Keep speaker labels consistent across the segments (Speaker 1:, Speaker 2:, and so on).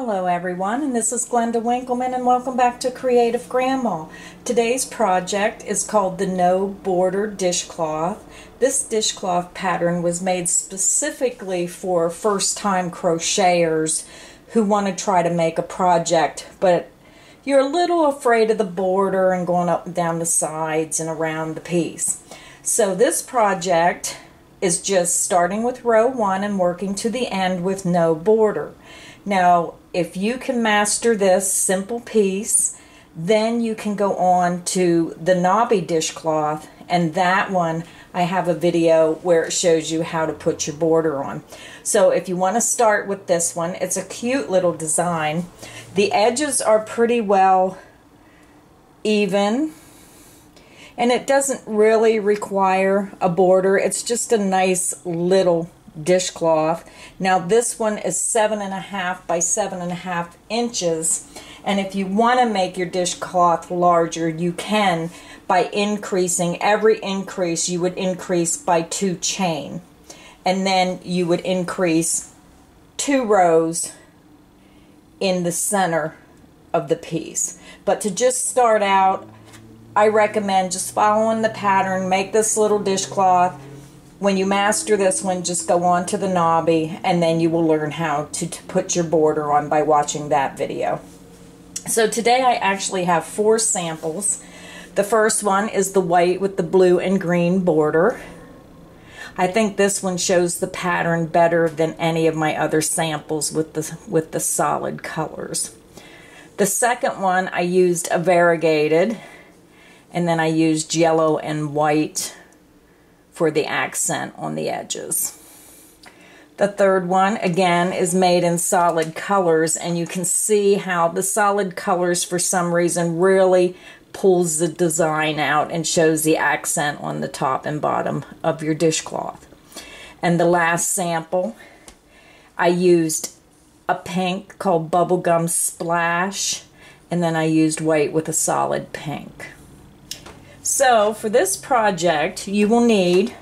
Speaker 1: Hello everyone, and this is Glenda Winkleman and welcome back to Creative Grandma. Today's project is called the No Border Dishcloth. This dishcloth pattern was made specifically for first-time crocheters who want to try to make a project, but you're a little afraid of the border and going up and down the sides and around the piece. So this project is just starting with row one and working to the end with no border. Now, if you can master this simple piece, then you can go on to the knobby dishcloth and that one I have a video where it shows you how to put your border on. So if you want to start with this one, it's a cute little design. The edges are pretty well even and it doesn't really require a border. It's just a nice little dishcloth. Now this one is seven and a half by seven and a half inches. And if you want to make your dishcloth larger, you can by increasing. Every increase you would increase by two chain. And then you would increase two rows in the center of the piece. But to just start out, I recommend just following the pattern, make this little dishcloth, when you master this one, just go on to the knobby and then you will learn how to, to put your border on by watching that video. So today I actually have four samples. The first one is the white with the blue and green border. I think this one shows the pattern better than any of my other samples with the, with the solid colors. The second one I used a variegated and then I used yellow and white for the accent on the edges. The third one, again, is made in solid colors, and you can see how the solid colors, for some reason, really pulls the design out and shows the accent on the top and bottom of your dishcloth. And the last sample, I used a pink called Bubblegum Splash, and then I used white with a solid pink. So for this project, you will need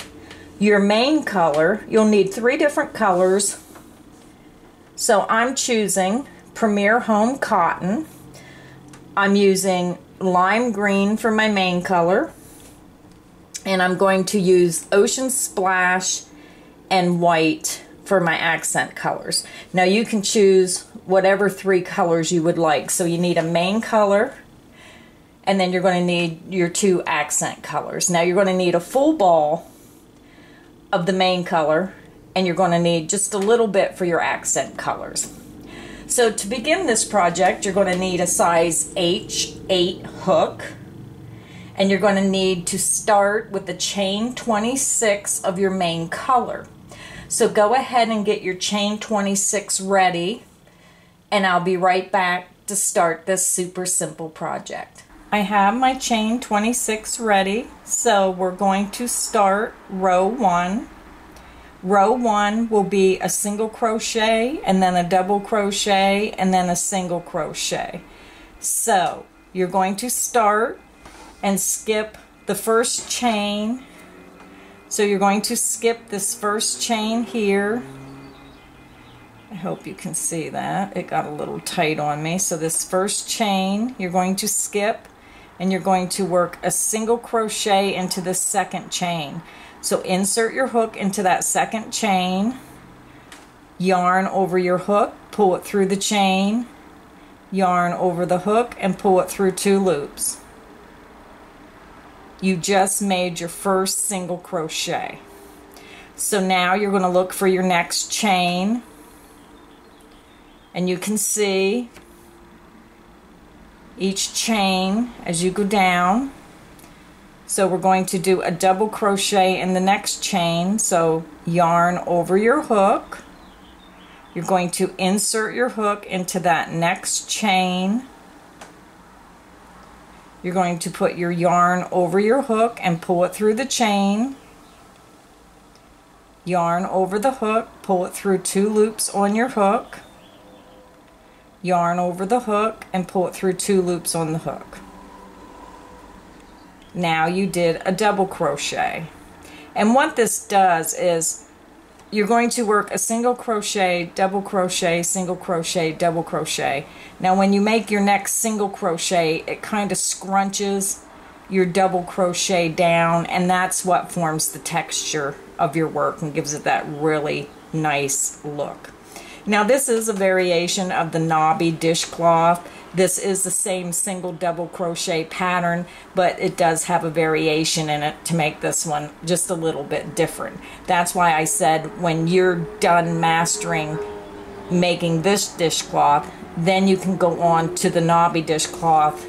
Speaker 1: your main color. You'll need three different colors. So I'm choosing Premier Home Cotton. I'm using lime green for my main color. And I'm going to use Ocean Splash and white for my accent colors. Now you can choose whatever three colors you would like. So you need a main color, and then you're going to need your two accent colors. Now you're going to need a full ball of the main color and you're going to need just a little bit for your accent colors. So to begin this project, you're going to need a size H8 hook and you're going to need to start with the chain 26 of your main color. So go ahead and get your chain 26 ready and I'll be right back to start this super simple project. I have my chain 26 ready so we're going to start row 1 row 1 will be a single crochet and then a double crochet and then a single crochet. So you're going to start and skip the first chain. So you're going to skip this first chain here. I hope you can see that. It got a little tight on me. So this first chain you're going to skip and you're going to work a single crochet into the second chain. So insert your hook into that second chain, yarn over your hook, pull it through the chain, yarn over the hook, and pull it through two loops. You just made your first single crochet. So now you're going to look for your next chain, and you can see each chain as you go down. So we're going to do a double crochet in the next chain. So yarn over your hook. You're going to insert your hook into that next chain. You're going to put your yarn over your hook and pull it through the chain. Yarn over the hook, pull it through two loops on your hook yarn over the hook and pull it through two loops on the hook. Now you did a double crochet. And what this does is you're going to work a single crochet, double crochet, single crochet, double crochet. Now when you make your next single crochet, it kind of scrunches your double crochet down and that's what forms the texture of your work and gives it that really nice look. Now this is a variation of the knobby dishcloth. This is the same single double crochet pattern, but it does have a variation in it to make this one just a little bit different. That's why I said when you're done mastering making this dishcloth, then you can go on to the knobby dishcloth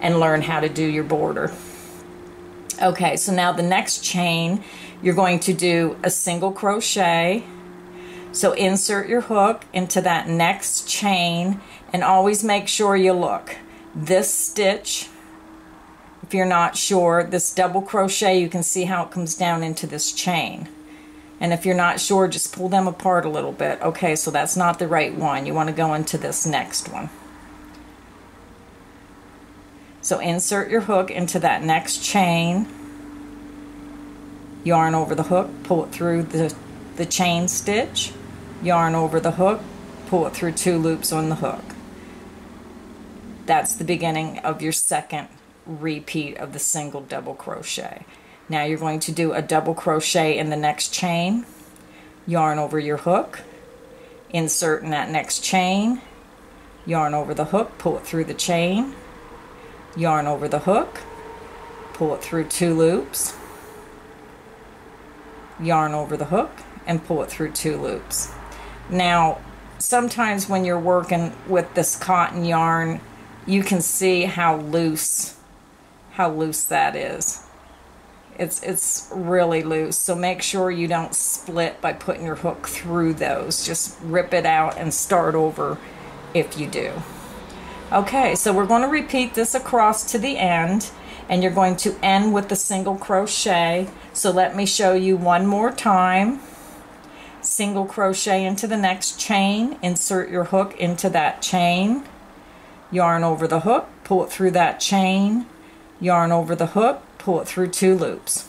Speaker 1: and learn how to do your border. Okay, so now the next chain, you're going to do a single crochet. So insert your hook into that next chain and always make sure you look. This stitch, if you're not sure, this double crochet, you can see how it comes down into this chain. And if you're not sure, just pull them apart a little bit. Okay, so that's not the right one. You want to go into this next one. So insert your hook into that next chain, yarn over the hook, pull it through the, the chain stitch, yarn over the hook, pull it through two loops on the hook. That's the beginning of your second repeat of the single double crochet. Now you're going to do a double crochet in the next chain, yarn over your hook, insert in that next chain, yarn over the hook, pull it through the chain, yarn over the hook, pull it through two loops, yarn over the hook, and pull it through two loops. Now, sometimes when you're working with this cotton yarn, you can see how loose how loose that is. It's it's really loose. So make sure you don't split by putting your hook through those. Just rip it out and start over if you do. Okay, so we're going to repeat this across to the end and you're going to end with the single crochet. So let me show you one more time. Single crochet into the next chain, insert your hook into that chain yarn over the hook, pull it through that chain, yarn over the hook, pull it through two loops.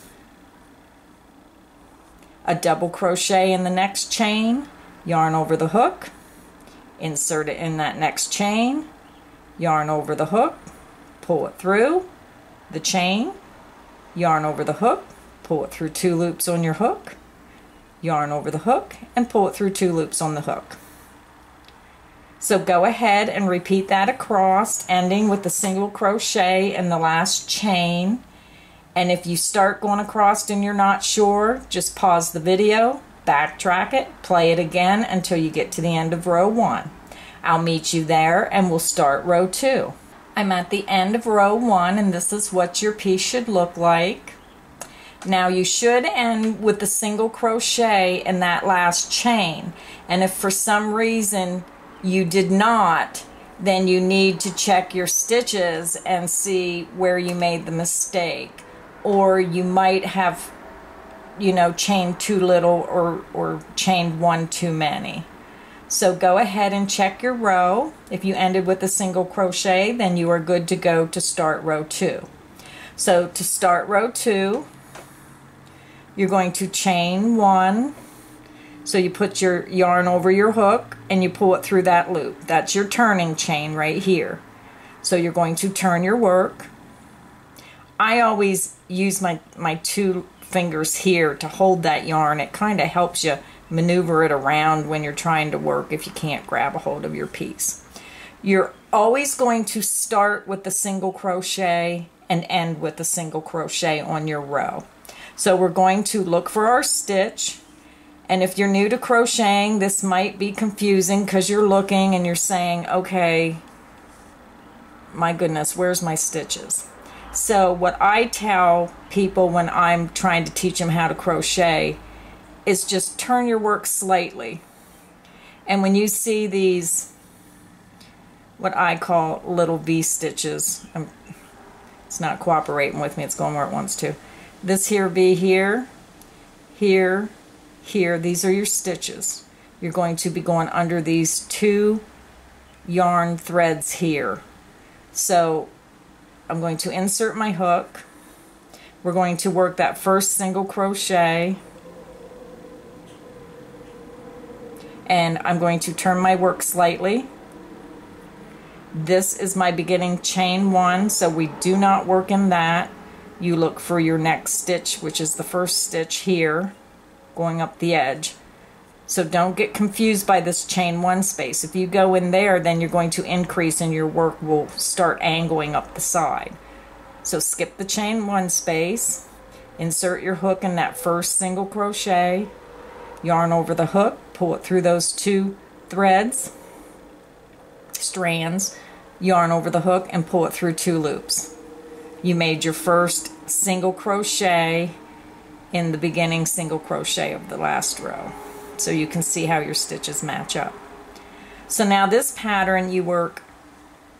Speaker 1: A double crochet in the next chain, yarn over the hook, insert it in that next chain, yarn over the hook, pull it through the chain, yarn over the hook, pull it through two loops on your hook, yarn over the hook, and pull it through two loops on the hook. So go ahead and repeat that across, ending with the single crochet in the last chain. And if you start going across and you're not sure, just pause the video, backtrack it, play it again until you get to the end of row one. I'll meet you there and we'll start row two. I'm at the end of row one and this is what your piece should look like. Now you should end with a single crochet in that last chain. And if for some reason you did not, then you need to check your stitches and see where you made the mistake. Or you might have, you know, chained too little or, or chained one too many. So go ahead and check your row. If you ended with a single crochet, then you are good to go to start row two. So to start row two, you're going to chain one, so you put your yarn over your hook and you pull it through that loop. That's your turning chain right here. So you're going to turn your work. I always use my, my two fingers here to hold that yarn. It kind of helps you maneuver it around when you're trying to work if you can't grab a hold of your piece. You're always going to start with the single crochet and end with a single crochet on your row. So we're going to look for our stitch and if you're new to crocheting, this might be confusing because you're looking and you're saying, okay, my goodness, where's my stitches? So what I tell people when I'm trying to teach them how to crochet is just turn your work slightly. And when you see these, what I call little V stitches, I'm, it's not cooperating with me, it's going where it wants to. This here be here, here, here, these are your stitches. You're going to be going under these two yarn threads here. So I'm going to insert my hook. We're going to work that first single crochet. and I'm going to turn my work slightly. This is my beginning chain one, so we do not work in that. You look for your next stitch, which is the first stitch here, going up the edge. So don't get confused by this chain one space. If you go in there, then you're going to increase and your work will start angling up the side. So skip the chain one space, insert your hook in that first single crochet, yarn over the hook, pull it through those two threads, strands, yarn over the hook and pull it through two loops. You made your first single crochet in the beginning single crochet of the last row. So you can see how your stitches match up. So now this pattern you work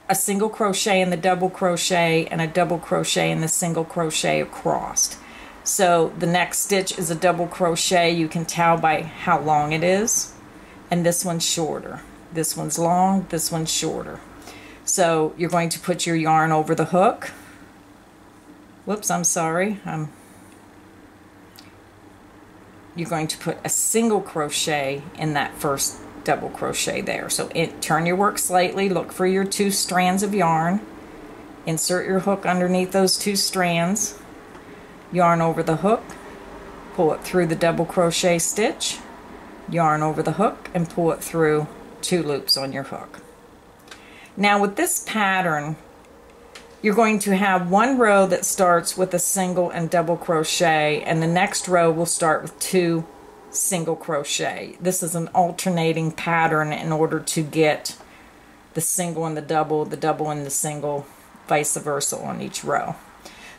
Speaker 1: a single crochet in the double crochet and a double crochet in the single crochet across. So the next stitch is a double crochet. You can tell by how long it is. And this one's shorter. This one's long, this one's shorter. So you're going to put your yarn over the hook. Whoops, I'm sorry. I'm you're going to put a single crochet in that first double crochet there. So it, turn your work slightly, look for your two strands of yarn, insert your hook underneath those two strands, yarn over the hook, pull it through the double crochet stitch, yarn over the hook, and pull it through two loops on your hook. Now with this pattern, you're going to have one row that starts with a single and double crochet and the next row will start with two single crochet. This is an alternating pattern in order to get the single and the double, the double and the single, vice versa on each row.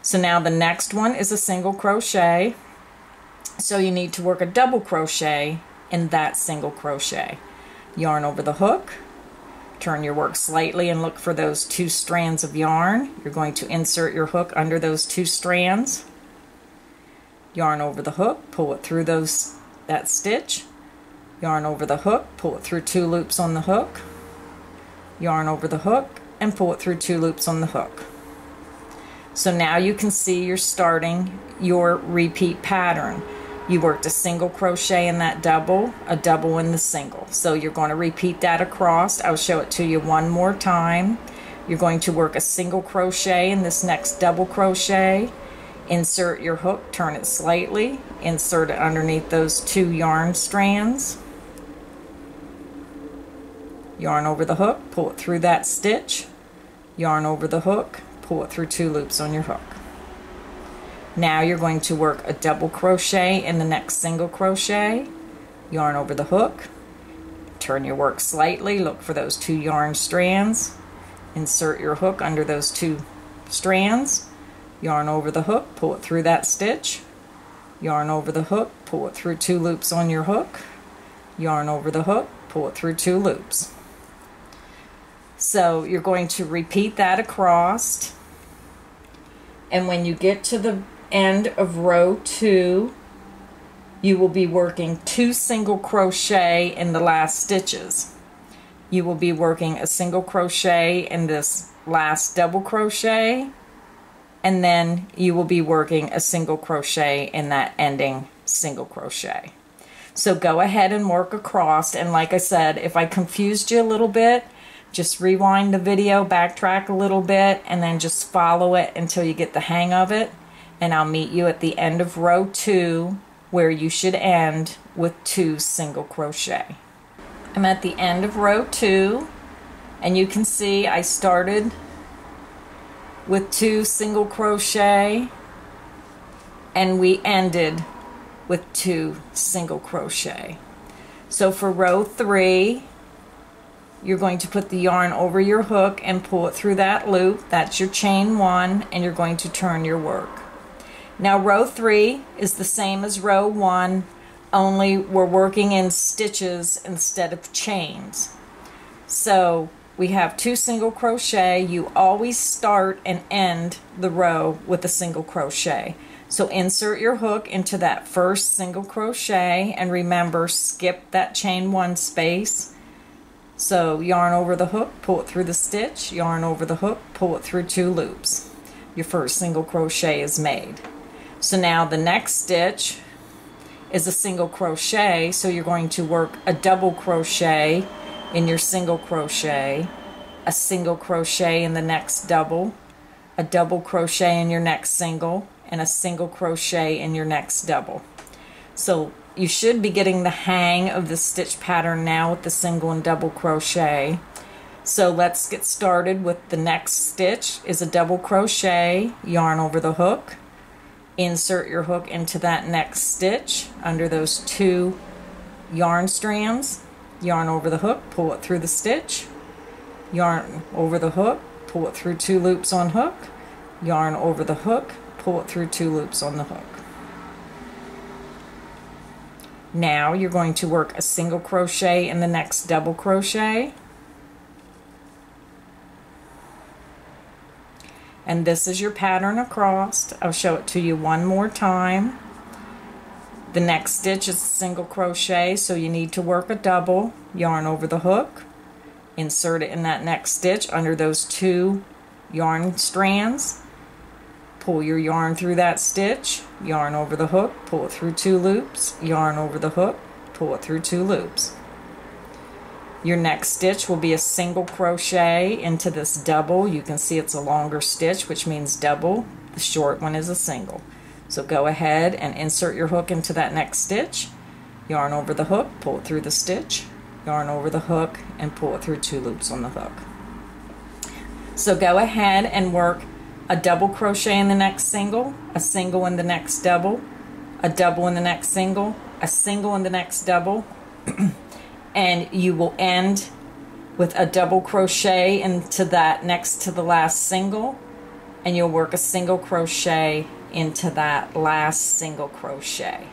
Speaker 1: So now the next one is a single crochet. So you need to work a double crochet in that single crochet. Yarn over the hook, Turn your work slightly and look for those two strands of yarn. You're going to insert your hook under those two strands. Yarn over the hook, pull it through those that stitch. Yarn over the hook, pull it through two loops on the hook. Yarn over the hook and pull it through two loops on the hook. So now you can see you're starting your repeat pattern. You worked a single crochet in that double, a double in the single. So you're going to repeat that across. I'll show it to you one more time. You're going to work a single crochet in this next double crochet. Insert your hook, turn it slightly, insert it underneath those two yarn strands. Yarn over the hook, pull it through that stitch. Yarn over the hook, pull it through two loops on your hook. Now you're going to work a double crochet in the next single crochet, yarn over the hook, turn your work slightly, look for those two yarn strands, insert your hook under those two strands, yarn over the hook, pull it through that stitch, yarn over the hook, pull it through two loops on your hook, yarn over the hook, pull it through two loops. So you're going to repeat that across. And when you get to the end of row two you will be working two single crochet in the last stitches. You will be working a single crochet in this last double crochet and then you will be working a single crochet in that ending single crochet. So go ahead and work across and like I said if I confused you a little bit just rewind the video backtrack a little bit and then just follow it until you get the hang of it and I'll meet you at the end of row two where you should end with two single crochet. I'm at the end of row two and you can see I started with two single crochet and we ended with two single crochet. So for row three, you're going to put the yarn over your hook and pull it through that loop. That's your chain one, and you're going to turn your work. Now row three is the same as row one, only we're working in stitches instead of chains. So we have two single crochet. You always start and end the row with a single crochet. So insert your hook into that first single crochet and remember skip that chain one space. So yarn over the hook, pull it through the stitch, yarn over the hook, pull it through two loops. Your first single crochet is made. So now the next stitch is a single crochet so you're going to work a double crochet in your single crochet a single crochet in the next double a double crochet in your next single and a single crochet in your next double. So you should be getting the hang of the stitch pattern now with the single and double crochet. So let's get started with the next stitch is a double crochet yarn over the hook insert your hook into that next stitch under those two yarn strands. Yarn over the hook pull it through the stitch. Yarn over the hook pull it through two loops on hook. Yarn over the hook pull it through two loops on the hook. Now you're going to work a single crochet in the next double crochet and this is your pattern across. I'll show it to you one more time. The next stitch is a single crochet, so you need to work a double, yarn over the hook, insert it in that next stitch under those two yarn strands, pull your yarn through that stitch, yarn over the hook, pull it through two loops, yarn over the hook, pull it through two loops. Your next stitch will be a single crochet into this double. You can see it's a longer stitch, which means double. The short one is a single. So go ahead and insert your hook into that next stitch. Yarn over the hook, pull it through the stitch, yarn over the hook, and pull it through two loops on the hook. So go ahead and work a double crochet in the next single, a single in the next double, a double in the next single, a single in the next double, and you will end with a double crochet into that next to the last single and you'll work a single crochet into that last single crochet.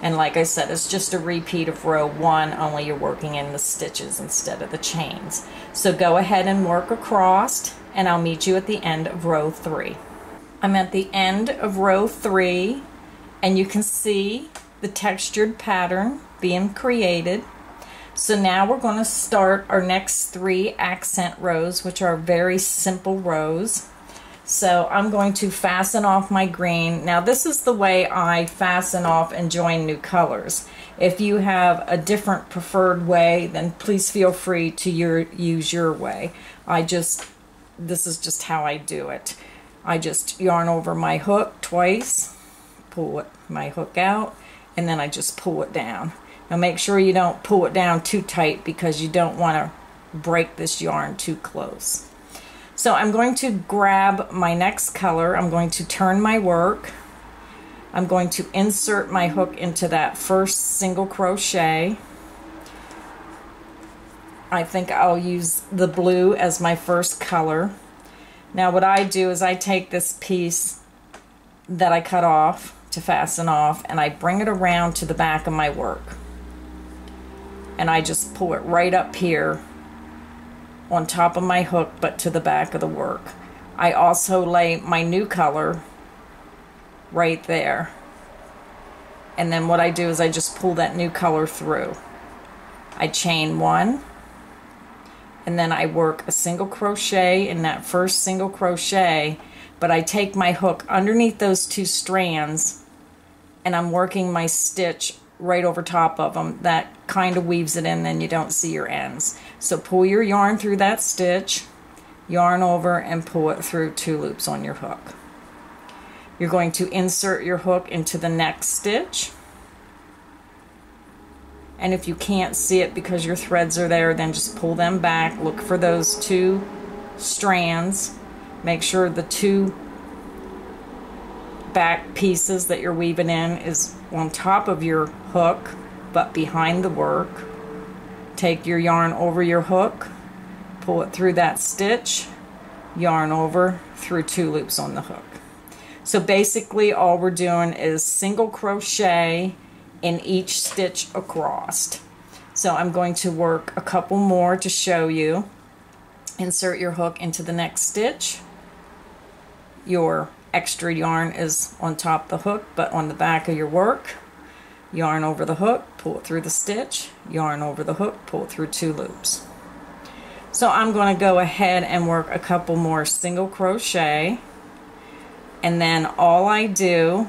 Speaker 1: And like I said it's just a repeat of row one only you're working in the stitches instead of the chains. So go ahead and work across and I'll meet you at the end of row three. I'm at the end of row three and you can see the textured pattern being created so now we're going to start our next three accent rows, which are very simple rows. So I'm going to fasten off my green. Now this is the way I fasten off and join new colors. If you have a different preferred way, then please feel free to your, use your way. I just, this is just how I do it. I just yarn over my hook twice, pull my hook out, and then I just pull it down. Now make sure you don't pull it down too tight because you don't want to break this yarn too close. So I'm going to grab my next color. I'm going to turn my work. I'm going to insert my hook into that first single crochet. I think I'll use the blue as my first color. Now what I do is I take this piece that I cut off to fasten off and I bring it around to the back of my work and I just pull it right up here on top of my hook but to the back of the work. I also lay my new color right there and then what I do is I just pull that new color through. I chain one and then I work a single crochet in that first single crochet but I take my hook underneath those two strands and I'm working my stitch right over top of them. That kind of weaves it in, then you don't see your ends. So pull your yarn through that stitch, yarn over, and pull it through two loops on your hook. You're going to insert your hook into the next stitch. And if you can't see it because your threads are there, then just pull them back. Look for those two strands. Make sure the two back pieces that you're weaving in is on top of your hook but behind the work. Take your yarn over your hook, pull it through that stitch, yarn over through two loops on the hook. So basically all we're doing is single crochet in each stitch across. So I'm going to work a couple more to show you. Insert your hook into the next stitch. Your extra yarn is on top the hook but on the back of your work yarn over the hook pull it through the stitch yarn over the hook pull it through two loops so I'm going to go ahead and work a couple more single crochet and then all I do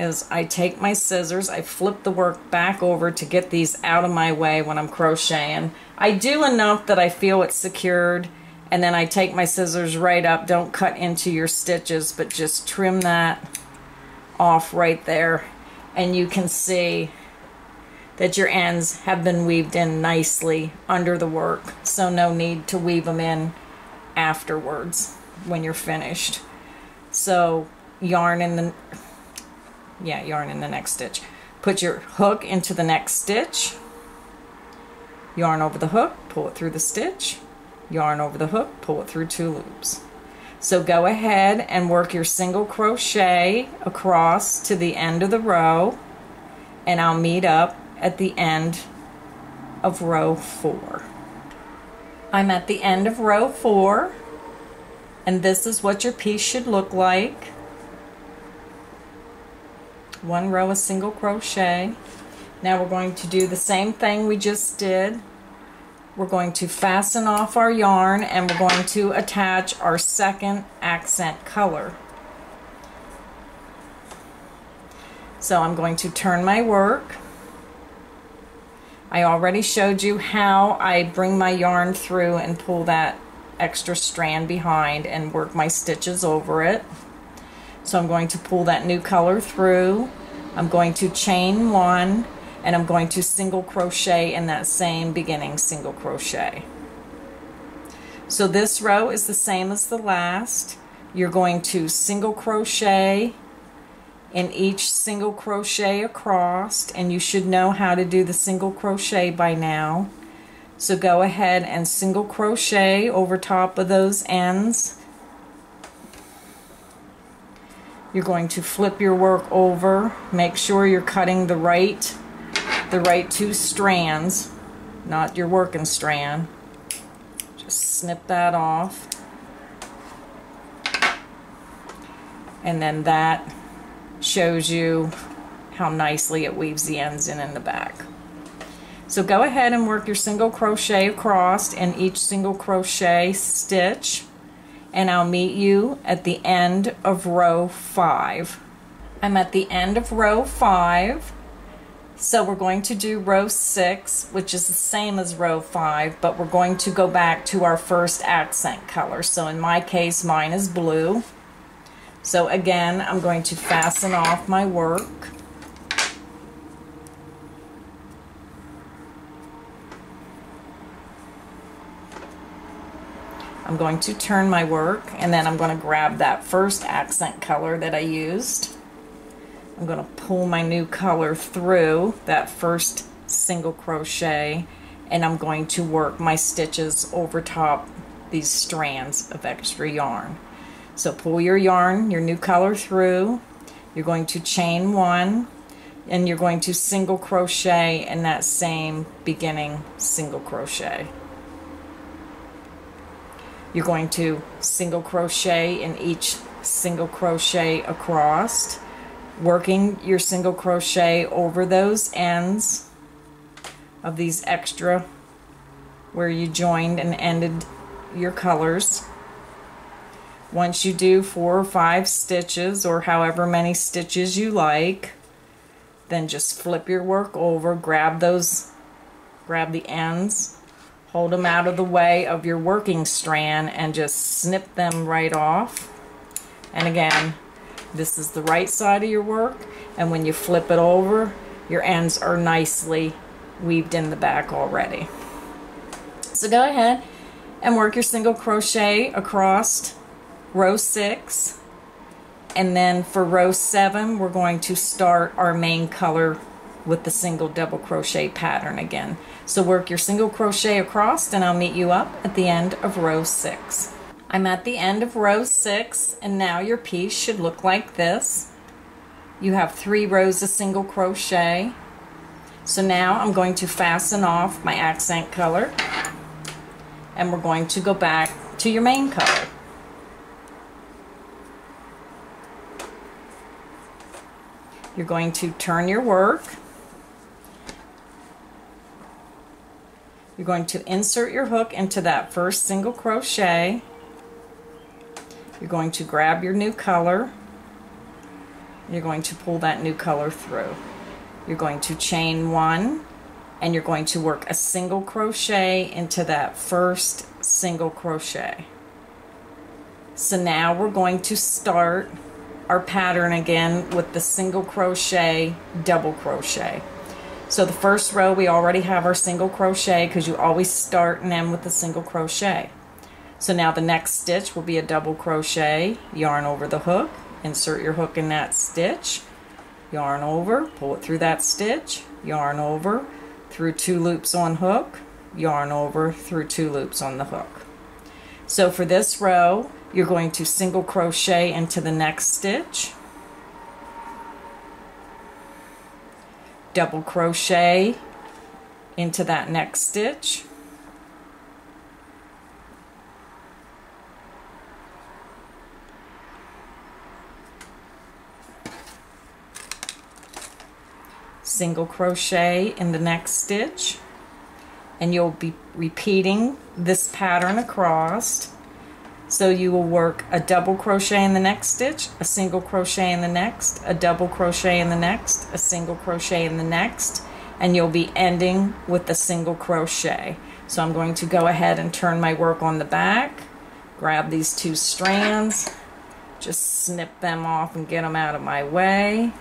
Speaker 1: is I take my scissors, I flip the work back over to get these out of my way when I'm crocheting. I do enough that I feel it's secured and then I take my scissors right up. Don't cut into your stitches, but just trim that off right there. And you can see that your ends have been weaved in nicely under the work. So no need to weave them in afterwards when you're finished. So yarn in the yeah, yarn in the next stitch. Put your hook into the next stitch, yarn over the hook, pull it through the stitch, yarn over the hook, pull it through two loops. So go ahead and work your single crochet across to the end of the row and I'll meet up at the end of row four. I'm at the end of row four and this is what your piece should look like one row of single crochet. Now we're going to do the same thing we just did. We're going to fasten off our yarn and we're going to attach our second accent color. So I'm going to turn my work. I already showed you how I bring my yarn through and pull that extra strand behind and work my stitches over it. So I'm going to pull that new color through. I'm going to chain one and I'm going to single crochet in that same beginning single crochet. So this row is the same as the last. You're going to single crochet in each single crochet across and you should know how to do the single crochet by now. So go ahead and single crochet over top of those ends You're going to flip your work over. Make sure you're cutting the right, the right two strands, not your working strand. Just snip that off. And then that shows you how nicely it weaves the ends in in the back. So go ahead and work your single crochet across in each single crochet stitch and I'll meet you at the end of row 5. I'm at the end of row 5. So we're going to do row 6, which is the same as row 5, but we're going to go back to our first accent color. So in my case, mine is blue. So again, I'm going to fasten off my work. I'm going to turn my work and then I'm going to grab that first accent color that I used. I'm going to pull my new color through that first single crochet and I'm going to work my stitches over top these strands of extra yarn. So pull your yarn, your new color through, you're going to chain one and you're going to single crochet in that same beginning single crochet. You're going to single crochet in each single crochet across, working your single crochet over those ends of these extra where you joined and ended your colors. Once you do four or five stitches or however many stitches you like, then just flip your work over, grab those, grab the ends hold them out of the way of your working strand and just snip them right off. And again, this is the right side of your work and when you flip it over, your ends are nicely weaved in the back already. So go ahead and work your single crochet across row six and then for row seven we're going to start our main color with the single double crochet pattern again. So work your single crochet across and I'll meet you up at the end of row six. I'm at the end of row six and now your piece should look like this. You have three rows of single crochet. So now I'm going to fasten off my accent color and we're going to go back to your main color. You're going to turn your work You're going to insert your hook into that first single crochet. You're going to grab your new color, you're going to pull that new color through. You're going to chain one and you're going to work a single crochet into that first single crochet. So now we're going to start our pattern again with the single crochet, double crochet. So the first row we already have our single crochet because you always start and end with a single crochet. So now the next stitch will be a double crochet, yarn over the hook, insert your hook in that stitch, yarn over, pull it through that stitch, yarn over, through two loops on hook, yarn over, through two loops on the hook. So for this row, you're going to single crochet into the next stitch, double crochet into that next stitch, single crochet in the next stitch. And you'll be repeating this pattern across. So you will work a double crochet in the next stitch a single crochet in the next a double crochet in the next a single crochet in the next and you'll be ending with a single crochet. So I'm going to go ahead and turn my work on the back grab these two strands just snip them off and get them out of my way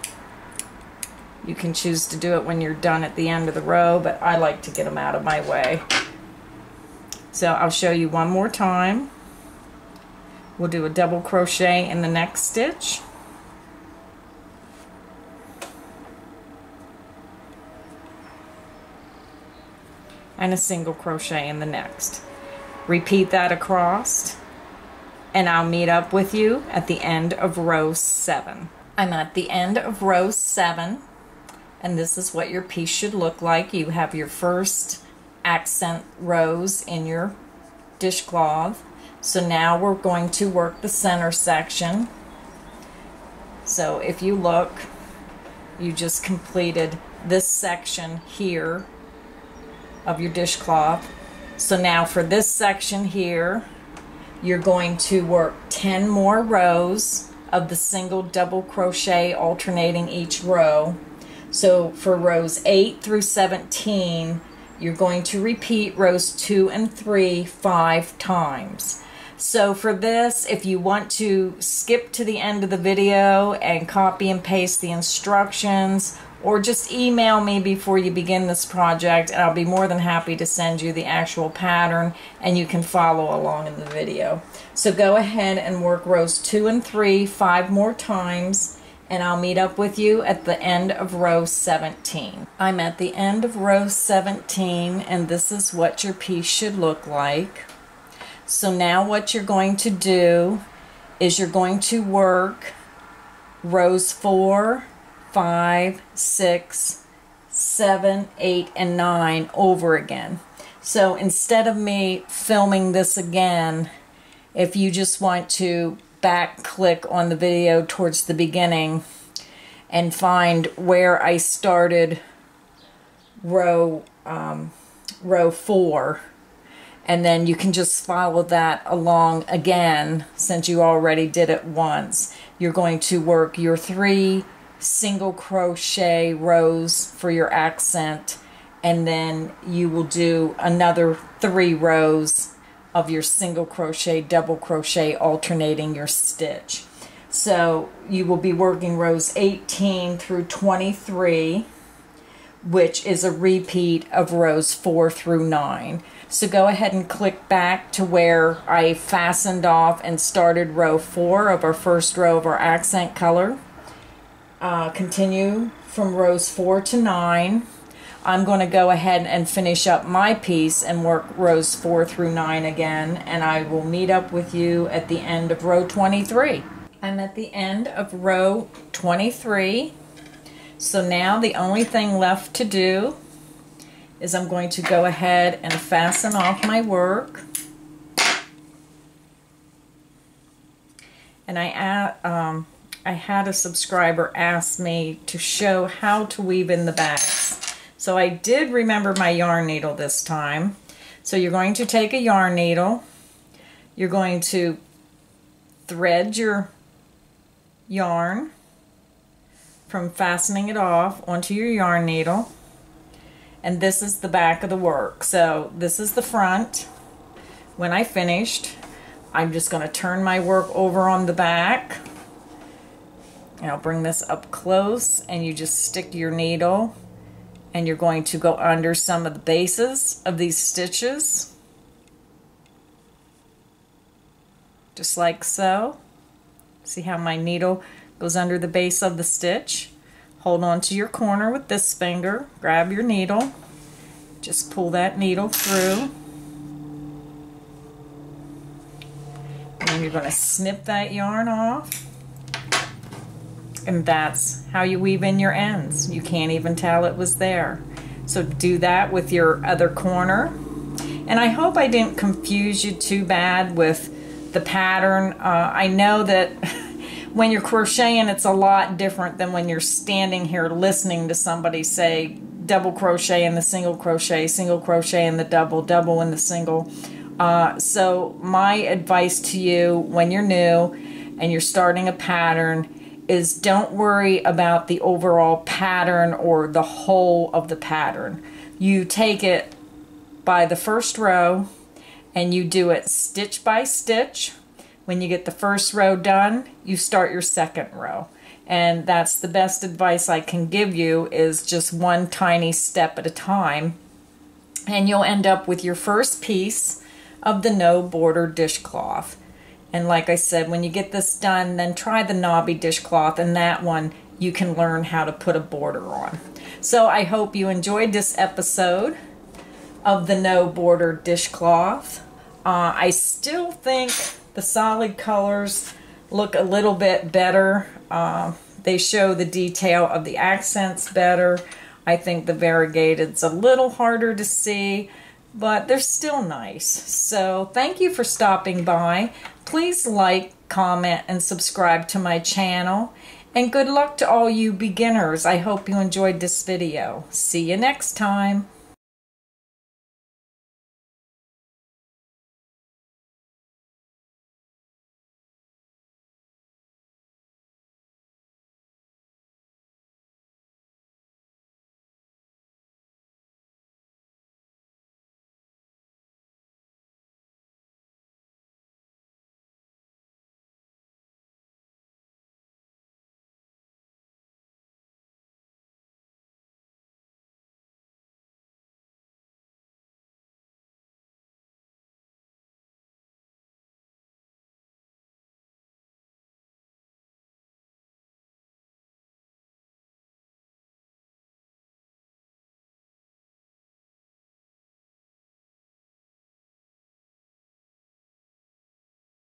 Speaker 1: you can choose to do it when you're done at the end of the row, but I like to get them out of my way. So I'll show you one more time. We'll do a double crochet in the next stitch. And a single crochet in the next. Repeat that across and I'll meet up with you at the end of row 7. I'm at the end of row 7 and this is what your piece should look like. You have your first accent rows in your dishcloth. So now we're going to work the center section. So if you look, you just completed this section here of your dishcloth. So now for this section here, you're going to work 10 more rows of the single double crochet alternating each row so for rows 8 through 17, you're going to repeat rows 2 and 3 five times. So for this, if you want to skip to the end of the video and copy and paste the instructions, or just email me before you begin this project, and I'll be more than happy to send you the actual pattern, and you can follow along in the video. So go ahead and work rows 2 and 3 five more times, and I'll meet up with you at the end of row 17. I'm at the end of row 17 and this is what your piece should look like. So now what you're going to do is you're going to work rows 4, 5, 6, 7, 8, and 9 over again. So instead of me filming this again, if you just want to back click on the video towards the beginning and find where I started row um, row four. And then you can just follow that along again since you already did it once. You're going to work your three single crochet rows for your accent and then you will do another three rows of your single crochet, double crochet, alternating your stitch. So you will be working rows 18 through 23, which is a repeat of rows 4 through 9. So go ahead and click back to where I fastened off and started row 4 of our first row of our accent color. Uh, continue from rows 4 to 9 I'm going to go ahead and finish up my piece and work rows 4 through 9 again and I will meet up with you at the end of row 23. I'm at the end of row 23 so now the only thing left to do is I'm going to go ahead and fasten off my work. And I, um, I had a subscriber ask me to show how to weave in the backs so I did remember my yarn needle this time. So you're going to take a yarn needle, you're going to thread your yarn, from fastening it off onto your yarn needle. And this is the back of the work. So this is the front. When I finished, I'm just going to turn my work over on the back. And I'll bring this up close and you just stick your needle and you're going to go under some of the bases of these stitches. Just like so. See how my needle goes under the base of the stitch. Hold on to your corner with this finger. Grab your needle. Just pull that needle through. And you're going to snip that yarn off. And that's how you weave in your ends. You can't even tell it was there. So do that with your other corner. And I hope I didn't confuse you too bad with the pattern. Uh, I know that when you're crocheting, it's a lot different than when you're standing here listening to somebody say double crochet in the single crochet, single crochet in the double, double in the single. Uh, so my advice to you when you're new and you're starting a pattern is don't worry about the overall pattern or the whole of the pattern. You take it by the first row and you do it stitch by stitch when you get the first row done, you start your second row. And that's the best advice I can give you is just one tiny step at a time. And you'll end up with your first piece of the no border dishcloth. And like I said, when you get this done, then try the knobby dishcloth and that one you can learn how to put a border on. So I hope you enjoyed this episode of the no border dishcloth. Uh, I still think the solid colors look a little bit better. Uh, they show the detail of the accents better. I think the variegated's a little harder to see, but they're still nice. So thank you for stopping by. Please like, comment, and subscribe to my channel. And good luck to all you beginners. I hope you enjoyed this video. See you next time.